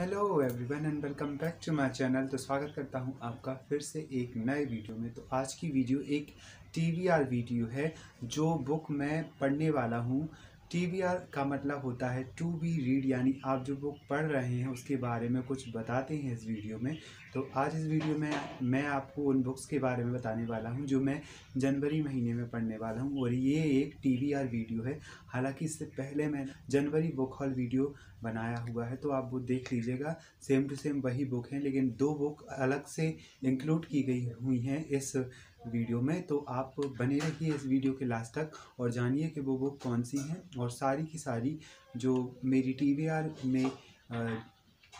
Hello everyone and welcome back to my channel तो स्वागत करता हूँ आपका फिर से एक नए वीडियो में। तो आज की वीडियो एक टीवीआर वीडियो है, जो बुक मैं पढ़ने वाला हूँ। टीवीआर का मतलब होता है टू बी रीड यानी आप जो बुक पढ़ रहे हैं, उसके बारे में कुछ बताते हैं इस वीडियो में। तो आज इस वीडियो में मैं आपको उन बुक्स के बारे में बताने वाला हूँ, जो मैं जनवरी महीने में पढ़ने वाला हूँ, और ये एक टीवीआर वीडियो है। हालाँकि इससे पहले मैं जनवरी बुक हॉल वीडियो बनाया हुआ है तो आप वो देख लीजिएगा। सेम टू सेम वही बुक हैं, लेकिन दो बुक अलग से इंक्लूड की गई हुई हैं इस वीडियो में तो आप बने रहिए इस वीडियो के लास्ट तक और जानिए कि वो बुक कौन सी हैं और सारी की सारी जो मेरी टी में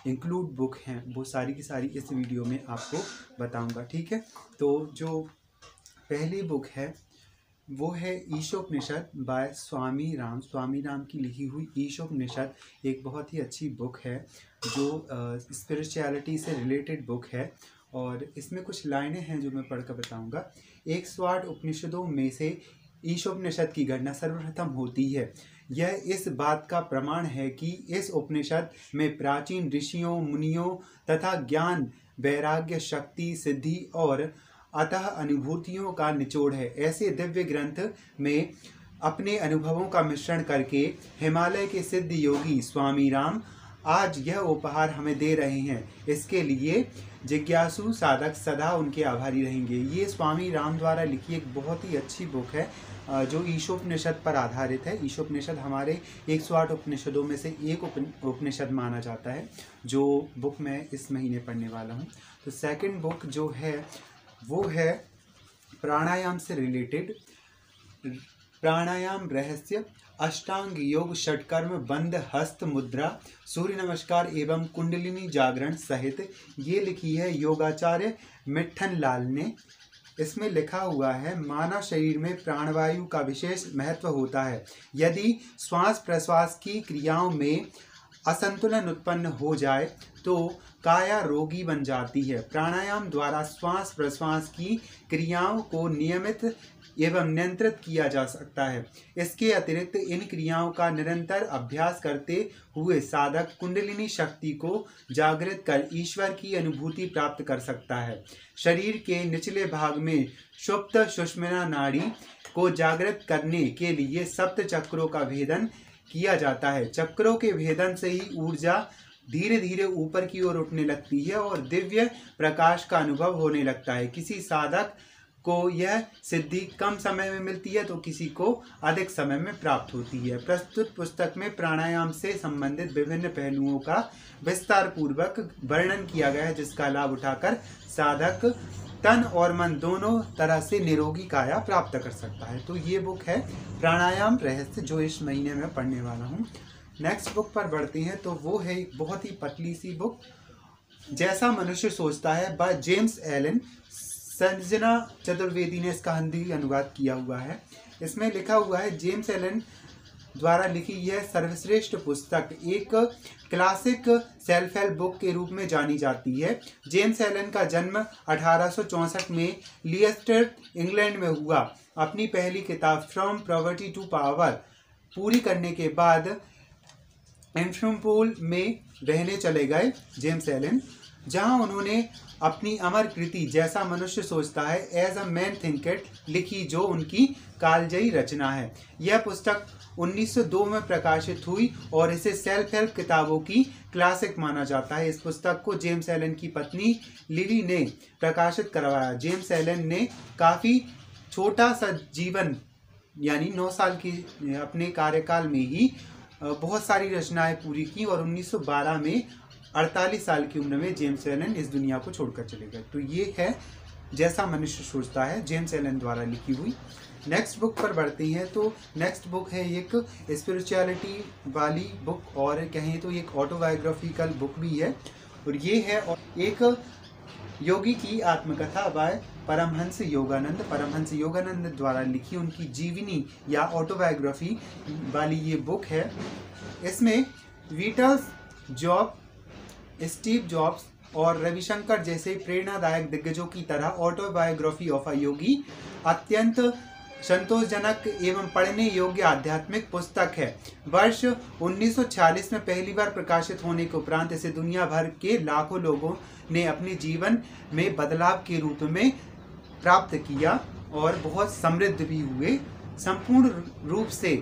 इंक्लूड बुक हैं वो सारी की सारी इस वीडियो में आपको बताऊँगा ठीक है? तो जो पहली बुक है वो है ईशोपनिषद बाय स्वामी राम। स्वामी राम की लिखी हुई ईशोपनिषद एक बहुत ही अच्छी बुक है जो स्पिरिचुअलिटी uh, से रिलेटेड बुक है। और इसमें कुछ लाइनें हैं जो मैं पढ़कर बताऊँगा। एक सौ आठ उपनिषदों में से ईशोपनिषद की गणना सर्वप्रथम होती है। यह इस बात का प्रमाण है कि इस उपनिषद में प्राचीन ऋषियों, मुनियों तथा ज्ञान, वैराग्य, शक्ति, सिद्धि और अतः अनुभूतियों का निचोड़ है। ऐसे दिव्य ग्रंथ में अपने अनुभवों का मिश्रण करके हिमालय के सिद्ध योगी स्वामी राम आज यह उपहार हमें दे रहे हैं। इसके लिए जिज्ञासु साधक सदा उनके आभारी रहेंगे। ये स्वामी राम द्वारा लिखी एक बहुत ही अच्छी बुक है जो ईशोपनिषद पर आधारित है। ईशोपनिषद हमारे 108 उपनिषदों में से एक उपनिषद माना जाता है, जो बुक मैं इस महीने पढ़ने वाला हूँ। तो सेकंड बुक जो है, वो है प्राणायाम से रिलेटेड प्राणायाम, रहस्य, अष्टांग योग, षटकर्म, बंद, हस्त, मुद्रा, सूर्य नमस्कार एवं कुंडलिनी जागरण सहित ये लिखी है योगाचार्य मिठन लाल ने। इसमें लिखा हुआ है, मानव शरीर में प्राणवायु का विशेष महत्व होता है। यदि श्वास प्रश्वास की क्रियाओं में असंतुलन उत्पन्न हो जाए तो काया रोगी बन जाती है। प्राणायाम द्वारा श्वास प्रश्वास की क्रियाओं को नियमित एवं नियंत्रित किया जा सकता है। इसके अतिरिक्त इन क्रियाओं का निरंतर अभ्यास करते हुए साधक कुंडलिनी शक्ति को जागृत कर ईश्वर की अनुभूति प्राप्त कर सकता है। शरीर के निचले भाग में सुप्त सुष्मिना नाड़ी को जागृत करने के लिए सप्त चक्रों का भेदन किया जाता है। चक्रों के भेदन से ही ऊर्जा धीरे धीरे ऊपर की ओर उठने लगती है और दिव्य प्रकाश का अनुभव होने लगता है। किसी साधक को यह सिद्धि कम समय में मिलती है तो किसी को अधिक समय में प्राप्त होती है। प्रस्तुत पुस्तक में प्राणायाम से संबंधित विभिन्न पहलुओं का विस्तार पूर्वक वर्णन किया गया है, जिसका लाभ उठाकर साधक तन और मन दोनों तरह से निरोगी काया प्राप्त कर सकता है। तो ये बुक है प्राणायाम रहस्य, जो इस महीने में पढ़ने वाला हूँ। नेक्स्ट बुक पर बढ़ते हैं तो वो है एक बहुत ही पतली सी बुक, जैसा मनुष्य सोचता है by James Allen Sanjana Chaturvedi ने इसका हिंदी अनुवाद किया हुआ है। इसमें लिखा हुआ है, जेम्स एलन द्वारा लिखी यह सर्वश्रेष्ठ पुस्तक एक क्लासिक सेल्फ हेल्प बुक के रूप में जानी जाती है। जेम्स एलन का जन्म अठारह में लियस्टर इंग्लैंड में हुआ। अपनी पहली किताब, फ्रॉम प्रॉवर्टी टू पावर, पूरी करने के बाद एंट्रमपोल में रहने चले गए जेम्स एलन। जहाँ उन्होंने अपनी अमर कृति जैसा मनुष्य सोचता है एज अ मैन थिंकेट लिखी जो उनकी कालजयी रचना है। यह पुस्तक 1902 में प्रकाशित हुई और इसे सेल्फ हेल्प किताबों की क्लासिक माना जाता है। इस पुस्तक को जेम्स एलन की पत्नी लिली ने प्रकाशित करवाया। जेम्स एलन ने काफ़ी छोटा सा जीवन, यानी नौ साल की, अपने कार्यकाल में ही बहुत सारी रचनाएँ पूरी की और 1912 में 48 साल की उम्र में जेम्स एलन इस दुनिया को छोड़कर चले गए। तो ये है जैसा मनुष्य सोचता है, जेम्स एलन द्वारा लिखी हुई। नेक्स्ट बुक पर बढ़ते हैं तो नेक्स्ट बुक है एक स्पिरिचुअलिटी वाली बुक और कहें तो एक ऑटोबायोग्राफिकल बुक भी है। और ये है एक योगी की आत्मकथा बाय परमहंस योगानंद। परमहंस योगानंद द्वारा लिखी उनकी जीवनी या ऑटोबायोग्राफी वाली ये बुक है। इसमें वीटर्स जॉब स्टीव जॉब्स और रविशंकर जैसे प्रेरणादायक दिग्गजों की तरह ऑटोबायोग्राफी ऑफ़ अ योगी अत्यंत संतोषजनक एवं पढ़ने योग्य आध्यात्मिक पुस्तक है। वर्ष 1946 में पहली बार प्रकाशित होने के उपरांत इसे दुनिया भर के लाखों लोगों ने अपने जीवन में बदलाव के रूप में प्राप्त किया और बहुत समृद्ध भी हुए। संपूर्ण रूप से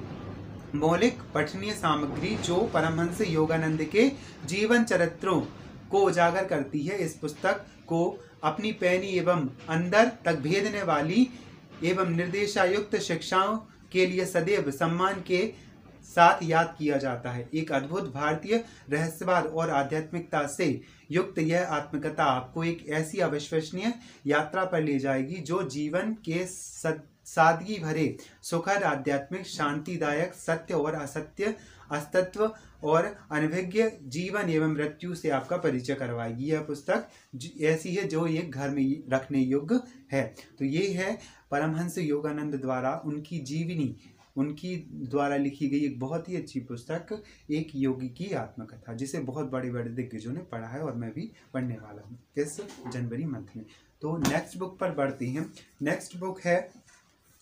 मौलिक पठनीय सामग्री जो परमहंस योगानंद के जीवन चरित्रों को उजागर करती है। इस पुस्तक को अपनी पैनी एवं अंदर तक भेदने वाली एवं निर्देशायुक्त शिक्षाओं के लिए सदैव सम्मान के साथ याद किया जाता है। एक अद्भुत भारतीय रहस्यवाद और आध्यात्मिकता से युक्त यह आत्मकथा आपको एक ऐसी अविश्वसनीय यात्रा पर ले जाएगी जो जीवन के सादगी भरे, सुखद, आध्यात्मिक, शांतिदायक, सत्य और असत्य, अस्तित्व और अनभिज्ञ जीवन एवं मृत्यु से आपका परिचय करवाएगी। यह पुस्तक ऐसी है जो एक घर में रखने योग्य है। तो ये है परमहंस योगानंद द्वारा उनकी जीवनी, उनकी द्वारा लिखी गई एक बहुत ही अच्छी पुस्तक, एक योगी की आत्मकथा, जिसे बहुत बड़े बड़े दिग्गजों ने पढ़ा है और मैं भी पढ़ने वाला हूँ इस जनवरी मंथ में। तो नेक्स्ट बुक पर बढ़ते हैं। नेक्स्ट बुक है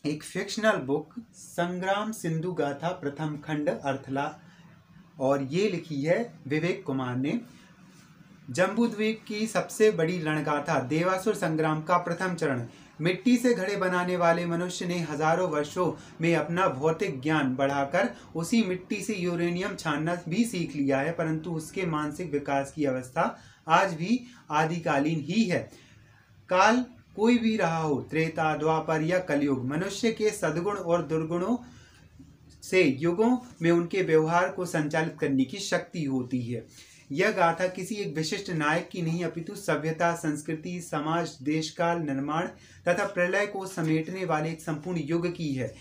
एक फिक्शनल बुक संग्राम सिंधु गाथा प्रथम खंड, अर्थला। और ये लिखी है विवेक कुमार ने। जम्बू द्वीप की सबसे बड़ी रणगाथा, देवासुर संग्राम का प्रथम चरण। मिट्टी से घड़े बनाने वाले मनुष्य ने हज़ारों वर्षों में अपना भौतिक ज्ञान बढ़ाकर उसी मिट्टी से यूरेनियम छानना भी सीख लिया है, परंतु उसके मानसिक विकास की अवस्था आज भी आदिकालीन ही है। काल कोई भी रहा हो, त्रेता, द्वापर या कलयुग, मनुष्य के सदगुण और दुर्गुणों से युगों में उनके व्यवहार को संचालित करने की शक्ति होती है। यह गाथा किसी एक विशिष्ट नायक की नहीं, अपितु सभ्यता, संस्कृति, समाज देश काल निर्माण तथा प्रलय को समेटने वाले एक संपूर्ण युग की है।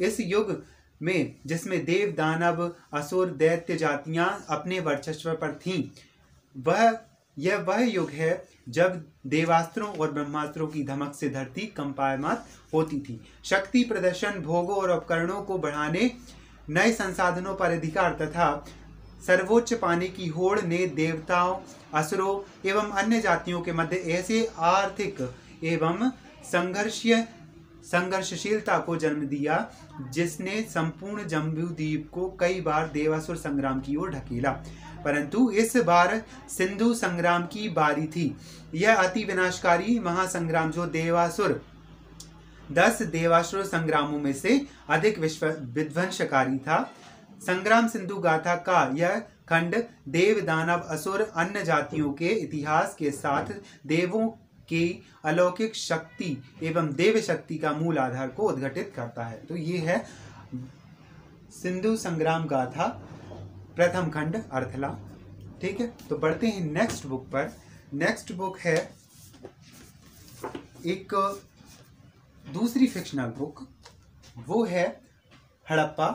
इस युग में, जिसमें देव, दानव, असुर, दैत्य जातियाँ अपने वर्चस्व पर थीं, वह यह वह युग है जब देवास्त्रों और ब्रह्मास्त्रों की धमक से धरती कंपायमात होती थी। शक्ति प्रदर्शन, भोगों और उपकरणों को बढ़ाने, नए संसाधनों पर अधिकार तथा सर्वोच्च पाने की होड़ ने देवताओं, असुरों एवं अन्य जातियों के मध्य ऐसे आर्थिक एवं संघर्षीय संघर्षशीलता को जन्म दिया, जिसने संपूर्ण जम्बू द्वीप को कई बार देवासुर संग्राम की ओर ढकेला। परंतु इस बार सिंधु संग्राम की बारी थी। यह अति विनाशकारी महासंग्राम जो देवासुर, दस देवासुर संग्रामों में से अधिक विश्व, विध्वंसकारी था। संग्राम सिंधु गाथा का यह खंड देव दानव असुर अन्य जातियों के इतिहास के साथ देवों की अलौकिक शक्ति एवं देव शक्ति का मूल आधार को उद्घटित करता है। तो ये है सिंधु संग्राम गाथा। प्रथम खंड अर्थला ठीक है? तो बढ़ते हैं नेक्स्ट बुक पर। नेक्स्ट बुक है एक दूसरी फिक्शनल बुक वो है हड़प्पा,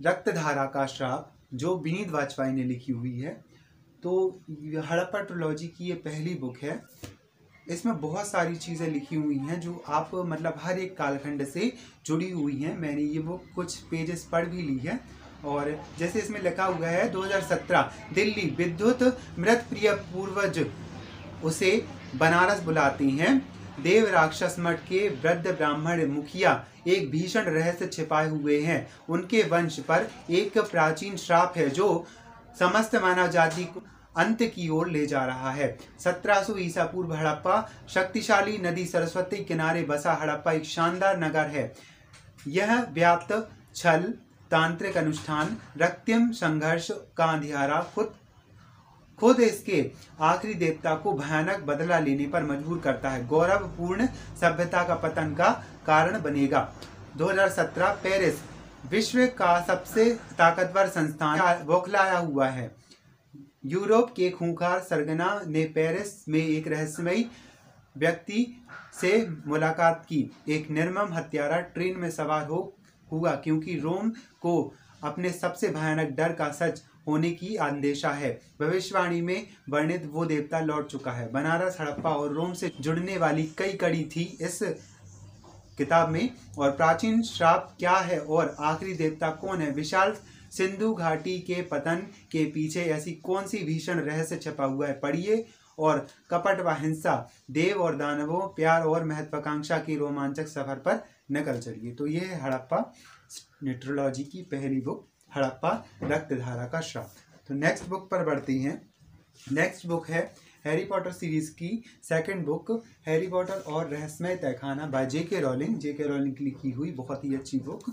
रक्तधारा का श्राप, जो विनीत वाजपेयी ने लिखी हुई है। तो हड़प्पा ट्रोलॉजी की ये पहली बुक है। इसमें बहुत सारी चीज़ें लिखी हुई हैं जो आप मतलब हर एक कालखंड से जुड़ी हुई हैं। मैंने ये बुक कुछ पेजेस पढ़ भी ली है। और जैसे इसमें लिखा हुआ है 2017 दिल्ली विद्युत मृत प्रिय पूर्वज उसे बनारस बुलाते हैं। देव राक्षस मठ के वृद्ध ब्राह्मण मुखिया एक भीषण रहस्य छिपाए हुए हैं। उनके वंश पर एक प्राचीन श्राप है जो समस्त मानव जाति को अंत की ओर ले जा रहा है। सत्रह सौ ईसा पूर्व हड़प्पा शक्तिशाली नदी सरस्वती किनारे बसा हड़प्पा एक शानदार नगर है। यह व्याप्त छल तांत्रिक अनुष्ठान, रक्तिम संघर्ष का अंधियारा खुद खुद इसके आखिरी देवता को भयानक बदला लेने पर मजबूर करता है। गौरवपूर्ण सभ्यता का पतन का कारण बनेगा। 2017 पेरिस विश्व का सबसे ताकतवर संस्थान बौखलाया हुआ है। यूरोप के खूंखार सरगना ने पेरिस में एक रहस्यमयी व्यक्ति से मुलाकात की। एक निर्मम हत्यारा ट्रेन में सवार हो हुआ क्योंकि रोम को अपने सबसे भयानक डर का सच होने की अंदेशा है। भविष्यवाणी में वर्णित वो देवता लौट चुका है। बनारस, हड़प्पा और रोम से जुड़ने वाली कई कड़ी थी इस किताब में, और प्राचीन श्राप क्या है और आखिरी देवता कौन है? विशाल सिंधु घाटी के पतन के पीछे ऐसी कौन सी भीषण रहस्य छपा हुआ है? पढ़िए और कपट व हिंसा, देव और दानवों, प्यार और महत्वाकांक्षा की रोमांचक सफ़र पर निकल चलिए तो ये है हड़प्पा न्यूट्रोलॉजी की पहली बुक हड़प्पा रक्तधारा का श्राप। तो नेक्स्ट बुक पर बढ़ती हैं। नेक्स्ट बुक है हैरी पॉटर सीरीज़ की सेकंड बुक हैरी पॉटर और रहस्यमय तहखाना बाय जे के रॉलिंग जे के रॉलिंग की लिखी हुई बहुत ही अच्छी बुक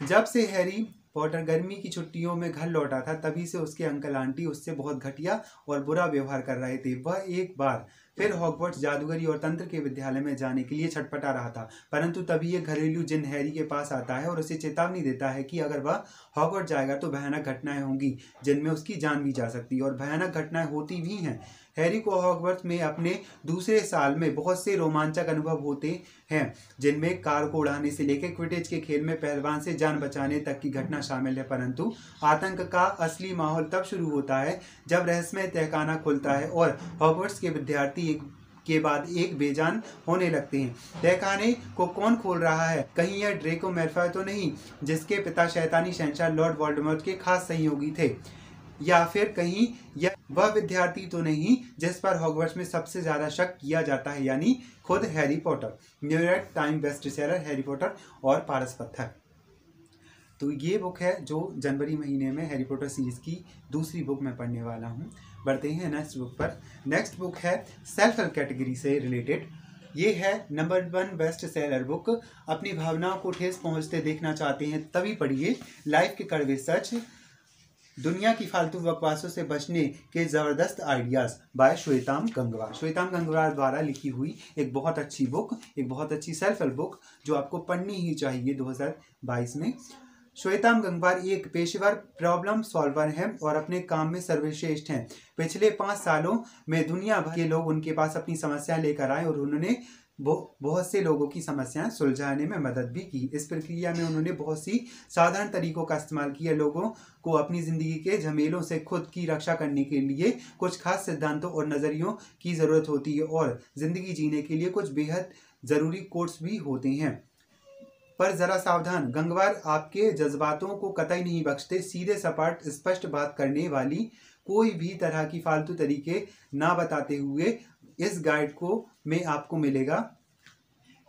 जब से हैरी पॉटर गर्मी की छुट्टियों में घर लौटा था, तभी से उसके अंकल आंटी उससे बहुत घटिया और बुरा व्यवहार कर रहे थे। वह एक बार फिर हॉकवर्ट्स जादूगरी और तंत्र के विद्यालय में जाने के लिए छटपटा रहा था, परंतु तभी यह घरेलू जिन हैरी के पास आता है और उसे चेतावनी देता है कि अगर वह हॉकवर्ट जाएगा तो भयानक घटनाएँ होंगी, जिनमें उसकी जान भी जा सकती है और भयानक घटनाएँ होती भी हैं। हैरी को हॉगवर्थ में अपने दूसरे साल में बहुत से रोमांचक अनुभव होते हैं, जिनमें कार को उड़ाने से लेकर क्विटेज के खेल में पहलवान से जान बचाने तक की घटना शामिल है, परंतु आतंक का असली माहौल तब शुरू होता है जब रहस्यमय तहखाना खुलता है और हॉकवर्ट्स के विद्यार्थी एक के बाद एक बेजान होने लगते हैं। तहखाने को कौन खोल रहा है? कहीं यह ड्रेको मेरफा तो नहीं, जिसके पिता शैतानी शहनशाह लॉर्ड वॉल्डमोट के खास सहयोगी थे, या फिर कहीं यह वह विद्यार्थी तो नहीं, जिस पर हॉगवर्ट्स में सबसे ज़्यादा शक किया जाता है, यानी खुद Harry Potter. New York time best seller Harry Potter और पारस पत्थर। तो ये बुक है जो जनवरी महीने में हैरी पॉटर सीरीज़ की दूसरी बुक मैं पढ़ने वाला हूँ। बढ़ते हैं नेक्स्ट बुक पर। नेक्स्ट बुक है सेल्फ हेल्प कैटेगरी से रिलेटेड ये है number one best seller book अपनी भावनाओं को ठेस पहुँचते देखना चाहते हैं, तभी पढ़िए। लाइफ के कड़वे सच। दुनिया की फालतू बकवासों से बचने के ज़बरदस्त आइडियाज़ बाय श्वेताम गंगवार। श्वेताम गंगवार द्वारा लिखी हुई एक बहुत अच्छी बुक एक बहुत अच्छी सेल्फ हेल्प बुक जो आपको पढ़नी ही चाहिए 2022 में। श्वेताम गंगवार एक पेशेवर प्रॉब्लम सॉल्वर हैं और अपने काम में सर्वश्रेष्ठ हैं। पिछले पाँच सालों में दुनिया भर के लोग उनके पास अपनी समस्या लेकर आए और उन्होंने बहुत से लोगों की समस्याएँ सुलझाने में मदद भी की। इस प्रक्रिया में उन्होंने बहुत सी साधारण तरीकों का इस्तेमाल किया। लोगों को अपनी ज़िंदगी के झमेलों से खुद की रक्षा करने के लिए कुछ खास सिद्धांतों और नज़रियों की ज़रूरत होती है और ज़िंदगी जीने के लिए कुछ बेहद ज़रूरी कोर्स भी होते हैं। पर ज़रा सावधान। गंगवार आपके जज्बातों को कतई नहीं बख्शते, सीधे सपाट, स्पष्ट बात करने वाली कोई भी तरह की फालतू तरीके ना बताते हुए इस गाइड को में आपको मिलेगा।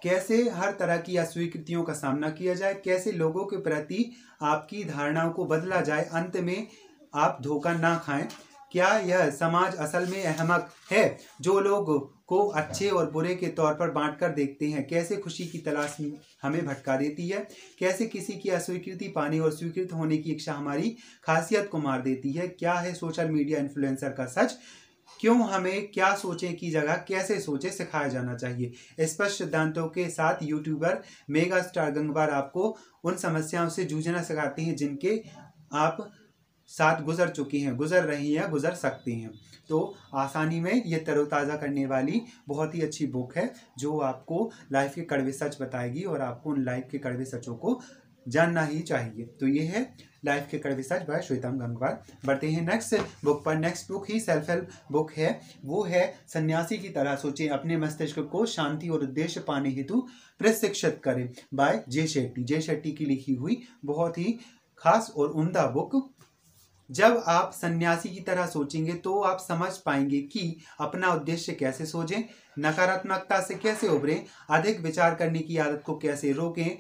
कैसे हर तरह की अस्वीकृतियों का सामना किया जाए, कैसे लोगों के प्रति आपकी धारणाओं को बदला जाए, अंत में आप धोखा ना खाएँ। क्या यह समाज असल में अहमक है, जो लोग को अच्छे और बुरे के तौर पर बांट कर देखते हैं? कैसे खुशी की तलाश हमें भटका देती है? कैसे किसी की अस्वीकृति पाने और स्वीकृत होने की इच्छा हमारी खासियत को मार देती है? क्या है सोशल मीडिया इन्फ्लुएंसर का सच? क्यों हमें क्या सोचें की जगह? कैसे सोचे? सिखाया जाना चाहिए। स्पष्ट सिद्धांतों के साथ यूट्यूबर मेगा स्टार गंगवार आपको उन समस्याओं से जूझना सिखाते हैं जिनके आप साथ गुजर चुकी हैं, गुजर रही हैं गुजर सकती हैं। तो आसानी में ये तरोताज़ा करने वाली बहुत ही अच्छी बुक है, जो आपको लाइफ के कड़वे सच बताएगी और आपको उन लाइफ के कड़वे सचों को जानना ही चाहिए। तो ये है लाइफ के कड़वे सच बाय श्वेताम गंगवार। बढ़ते हैं नेक्स्ट बुक पर। नेक्स्ट बुक ही सेल्फ हेल्प बुक है। वो है सन्यासी की तरह सोचें। अपने मस्तिष्क को शांति और उद्देश्य पाने हेतु प्रशिक्षित करें। By Jay Shetty Jay Shetty की लिखी हुई बहुत ही खास और उमदा बुक जब आप सन्यासी की तरह सोचेंगे तो आप समझ पाएँगे कि अपना उद्देश्य कैसे सोचें, नकारात्मकता से कैसे उभरें, अधिक विचार करने की आदत को कैसे रोकें,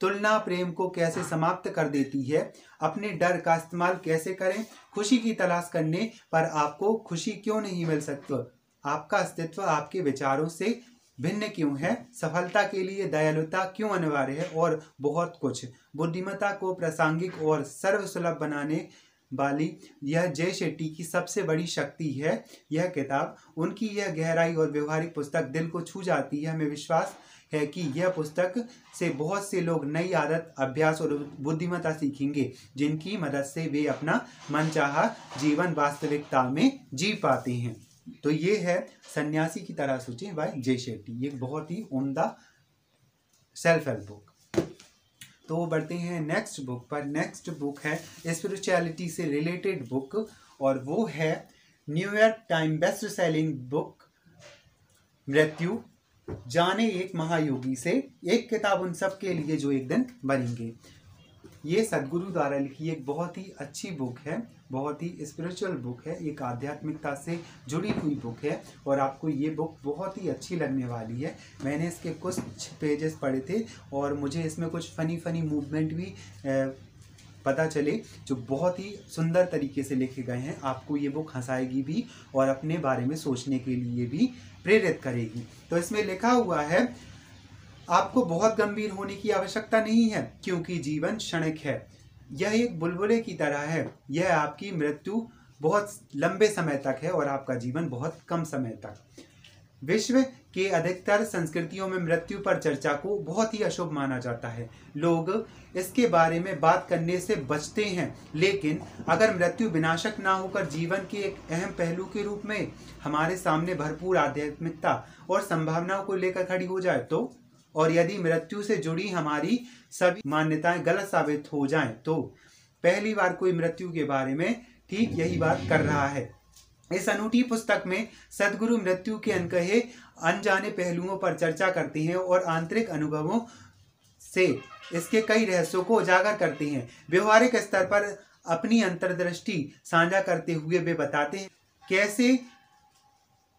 तुलना प्रेम को कैसे समाप्त कर देती है, अपने डर का इस्तेमाल कैसे करें, खुशी की तलाश करने पर आपको खुशी क्यों नहीं मिल सकती? आपका अस्तित्व आपके विचारों से भिन्न क्यों है? सफलता के लिए दयालुता क्यों अनिवार्य है? और बहुत कुछ। बुद्धिमत्ता को प्रासंगिक और सर्वसुलभ बनाने वाली यह जय शेट्टी की सबसे बड़ी शक्ति है। यह किताब उनकी यह गहराई और व्यवहारिक पुस्तक दिल को छू जाती है। हमें विश्वास है कि यह पुस्तक से बहुत से लोग नई आदत, अभ्यास और बुद्धिमत्ता सीखेंगे, जिनकी मदद से वे अपना मनचाहा जीवन वास्तविकता में जी पाते हैं। तो ये है सन्यासी की तरह सोचें बाय जय शेट्टी। ये बहुत ही उमदा सेल्फ हेल्प बुक तो बढ़ते हैं नेक्स्ट बुक पर। नेक्स्ट बुक है स्पिरिचुअलिटी से रिलेटेड बुक और वो है New York time best selling book मृत्यु, जाने एक महायोगी से एक किताब उन सब के लिए जो एक दिन बनेंगे। ये सदगुरु द्वारा लिखी एक बहुत ही अच्छी बुक है। बहुत ही स्पिरिचुअल बुक है, एक आध्यात्मिकता से जुड़ी हुई बुक है और आपको ये बुक बहुत ही अच्छी लगने वाली है। मैंने इसके कुछ पेजेस पढ़े थे और मुझे इसमें कुछ फ़नी फ़नी मूवमेंट भी पता चले, जो बहुत ही सुंदर तरीके से लिखे गए हैं। आपको ये बुक हंसाएगी भी और अपने बारे में सोचने के लिए भी प्रेरित करेगी। तो इसमें लिखा हुआ है, आपको बहुत गंभीर होने की आवश्यकता नहीं है, क्योंकि जीवन क्षणिक है। यह एक बुलबुले की तरह है। यह आपकी मृत्यु बहुत लंबे समय तक है और आपका जीवन बहुत कम समय तक। विश्व के अधिकतर संस्कृतियों में मृत्यु पर चर्चा को बहुत ही अशुभ माना जाता है। लोग इसके बारे में बात करने से बचते हैं, लेकिन अगर मृत्यु विनाशक ना होकर जीवन के एक अहम पहलू के रूप में हमारे सामने भरपूर आध्यात्मिकता और संभावनाओं को लेकर खड़ी हो जाए तो और यदि मृत्यु से जुड़ी हमारी सभी मान्यताएँ गलत साबित हो जाएँ तो पहली बार कोई मृत्यु के बारे में ठीक यही बात कर रहा है। इस अनूठी पुस्तक में सदगुरु मृत्यु के अनकहे, अनजाने पहलुओं पर चर्चा करते हैं और आंतरिक अनुभवों से इसके कई रहस्यों को उजागर करते हैं। व्यवहारिक स्तर पर अपनी अंतर्दृष्टि साझा करते हुए वे बताते हैं, कैसे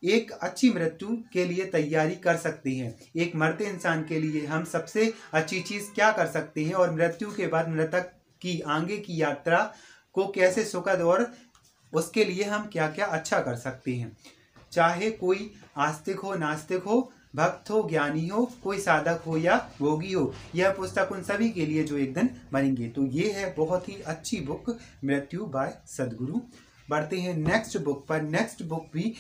एक अच्छी मृत्यु के लिए तैयारी कर सकते हैं। एक मरते इंसान के लिए हम सबसे अच्छी चीज़ क्या कर सकते हैं और मृत्यु के बाद मृतक की आगे की यात्रा को कैसे सुखद और उसके लिए हम क्या क्या अच्छा कर सकते हैं? चाहे कोई आस्तिक हो, नास्तिक हो, भक्त हो, ज्ञानी हो, कोई साधक हो या भोगी हो, यह पुस्तक उन सभी के लिए जो एक दिन बनेंगे। तो ये है बहुत ही अच्छी बुक, मृत्यु बाय सदगुरु। बढ़ते हैं नेक्स्ट बुक पर। नेक्स्ट बुक भी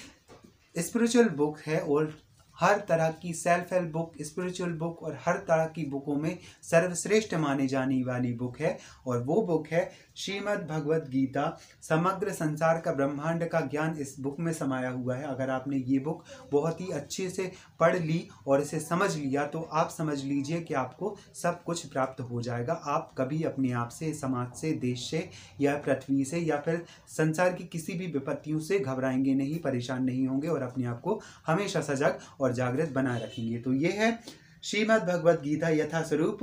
स्पिरिचुअल बुक है और हर तरह की self help book spiritual book और हर तरह की बुकों में सर्वश्रेष्ठ माने जाने वाली बुक है और वो बुक है श्रीमद् भगवत गीता। समग्र संसार का ब्रह्मांड का ज्ञान इस बुक में समाया हुआ है। अगर आपने ये बुक बहुत ही अच्छे से पढ़ ली और इसे समझ लिया तो आप समझ लीजिए कि आपको सब कुछ प्राप्त हो जाएगा। आप कभी अपने आप से, समाज से, देश से या पृथ्वी से या फिर संसार की किसी भी विपत्तियों से घबराएँगे नहीं, परेशान नहीं होंगे और अपने आप को हमेशा सजग और जागृत बनाए रखेंगे। तो ये है श्रीमद् भगवद गीता यथा स्वरूप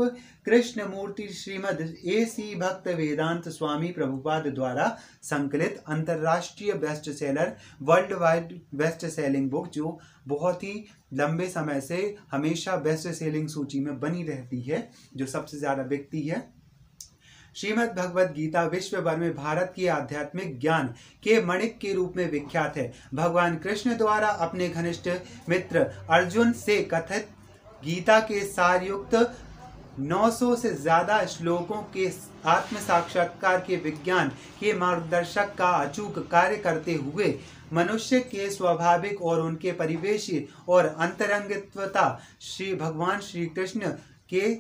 कृष्ण मूर्ति श्रीमद ए सी भक्त वेदांत स्वामी प्रभुपाद द्वारा संकलित अंतरराष्ट्रीय best seller world wide best selling book जो बहुत ही लंबे समय से हमेशा बेस्ट सेलिंग सूची में बनी रहती है, जो सबसे ज़्यादा बिकती है। श्रीमद भगवद गीता विश्व भर में भारत की आध्यात्मिक ज्ञान के मणिक के रूप में विख्यात है। भगवान कृष्ण द्वारा अपने घनिष्ठ मित्र अर्जुन से कथित गीता के सारयुक्त 900 से ज़्यादा श्लोकों के आत्म साक्षात्कार के विज्ञान के मार्गदर्शक का अचूक कार्य करते हुए मनुष्य के स्वाभाविक और उनके परिवेश और अंतरंगित्वता श्री भगवान श्री कृष्ण के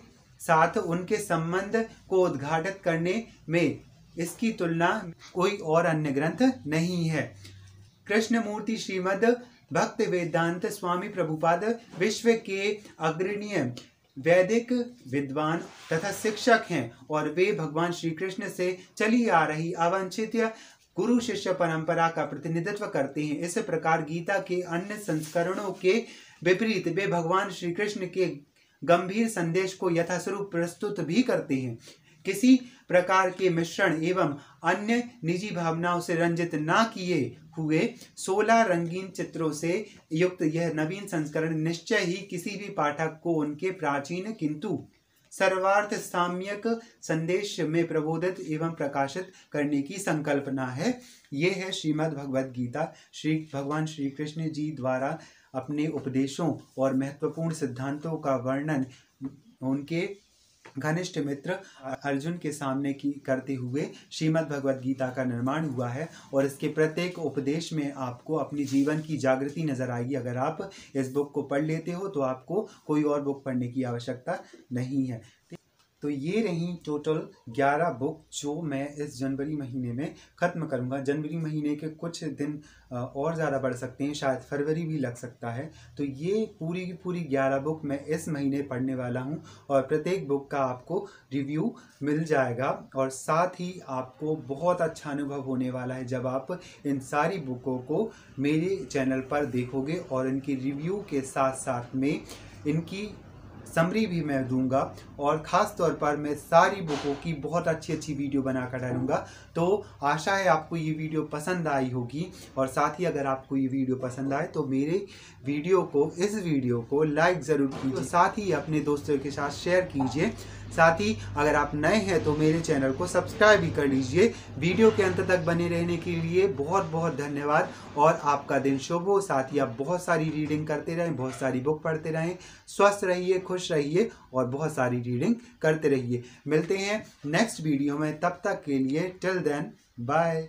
साथ उनके संबंध को उद्घाटित करने में इसकी तुलना कोई और अन्य ग्रंथ नहीं है। कृष्ण मूर्ति श्रीमद भक्त वेदांत स्वामी प्रभुपाद विश्व के अग्रणीय वैदिक विद्वान तथा शिक्षक हैं और वे भगवान श्री कृष्ण से चली आ रही अवंचित गुरु शिष्य परंपरा का प्रतिनिधित्व करते हैं। इस प्रकार गीता के अन्य संस्करणों के विपरीत वे भगवान श्री कृष्ण के गंभीर संदेश को यथास्वरूप प्रस्तुत भी करते हैं। किसी प्रकार के मिश्रण एवं अन्य निजी भावनाओं से रंजित ना किए हुए सोलह रंगीन चित्रों से युक्त यह नवीन संस्करण निश्चय ही किसी भी पाठक को उनके प्राचीन किंतु सर्वार्थ साम्यक संदेश में प्रबोधित एवं प्रकाशित करने की संकल्पना है। ये है श्रीमद् भगवद गीता श्री भगवान श्री कृष्ण जी द्वारा अपने उपदेशों और महत्वपूर्ण सिद्धांतों का वर्णन उनके घनिष्ठ मित्र अर्जुन के सामने की करते हुए श्रीमद् भगवद गीता का निर्माण हुआ है और इसके प्रत्येक उपदेश में आपको अपनी जीवन की जागृति नज़र आएगी। अगर आप इस बुक को पढ़ लेते हो तो आपको कोई और बुक पढ़ने की आवश्यकता नहीं है। तो ये रही टोटल 11 बुक जो मैं इस जनवरी महीने में ख़त्म करूँगा। जनवरी महीने के कुछ दिन और ज़्यादा बढ़ सकते हैं, शायद फरवरी भी लग सकता है। तो ये पूरी की पूरी 11 बुक मैं इस महीने पढ़ने वाला हूँ और प्रत्येक बुक का आपको रिव्यू मिल जाएगा और साथ ही आपको बहुत अच्छा अनुभव होने वाला है जब आप इन सारी बुकों को मेरे चैनल पर देखोगे और इनकी रिव्यू के साथ साथ में इनकी समरी भी मैं दूँगा और ख़ास तौर पर मैं सारी बुकों की बहुत अच्छी अच्छी वीडियो बनाकर डालूँगा। तो आशा है आपको ये वीडियो पसंद आई होगी और साथ ही अगर आपको ये वीडियो पसंद आए तो मेरे वीडियो को, इस वीडियो को लाइक ज़रूर कीजिए। साथ ही अपने दोस्तों के साथ शेयर कीजिए। साथ ही अगर आप नए हैं तो मेरे चैनल को सब्सक्राइब भी कर लीजिए। वीडियो के अंत तक बने रहने के लिए बहुत बहुत धन्यवाद और आपका दिन शुभ हो। साथ ही आप बहुत सारी रीडिंग करते रहें, बहुत सारी बुक पढ़ते रहें। स्वस्थ रहिए खुश रहिए और बहुत सारी रीडिंग करते रहिए। मिलते हैं नेक्स्ट वीडियो में, तब तक के लिए टिल देन बाय